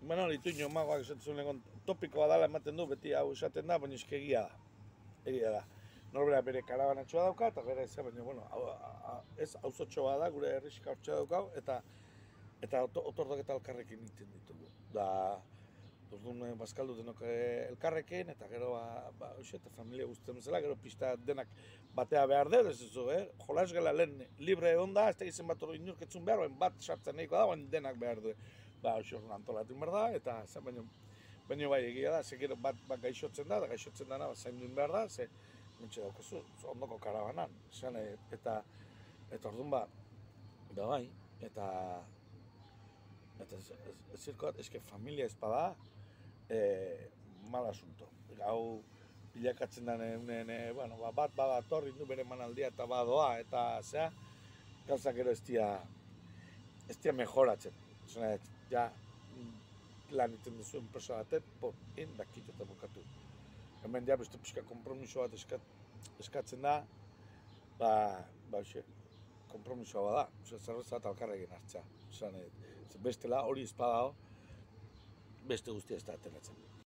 Bueno, ditu ino magoak egon topikoa dala ematen du, beti hau esaten da, baina eski egia da. Egia da. Norbera bere karabanatxoa dauka, eta bere ez, baina, bueno, hau, ez auzotxoa da, gure herrixka hortxe daukau, eta eta oto- otordak eta elkarrekin egiten ditugu. Da, Orduan eh, bazkaldu denok eh, elkarrekin, eta gero, ba, ba hoxe, eta familia guztien bezala, gero pista denak batea behar dut, ez zu, eh? Jolas gela lehen libre onda, ez da izen bat hori inurketzun behar, bat sartzen nahiko da, denak behar du. Ba, orduan antolatu behar da, eta zen baino, baino bai egia da, ze gero bat, bat gaixotzen da, da gaixotzen dana, ba, zainduen behar da, ze, mentxe daukazu, zu ondoko karabanan, zen, eh, eta, eta orduan ba, da bai, eta, eta ez, ez, ez eske familia ez bada, e, mal asunto. Gau bilakatzen da unen, e, bueno, ba, bat bada torri du bere manaldia eta badoa, eta zea, gauzak gero ez dia, ez dia mejoratzen. Zena, ja, lan iten duzuen persoa batek, po, in dakit eta bukatu. Hemen ja beste pixka kompromiso bat eskat, eskatzen da, ba, ba, xe, kompromisoa bada, Osea, zerbait bat alkarrekin hartza. Osea, bestela hori ezpadao, beste guztia ez da ateratzen.